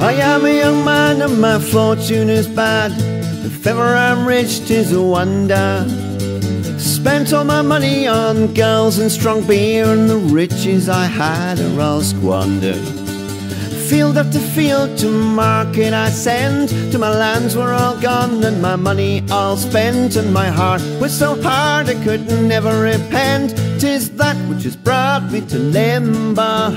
I am a young man and my fortune is bad. If ever I'm rich, 'tis a wonder. Spent all my money on girls and strong beer, and the riches I had are all squandered. Field after field to market I send, till my lands were all gone and my money all spent, and my heart was so hard I could never repent. Tis that which has brought me to limbo.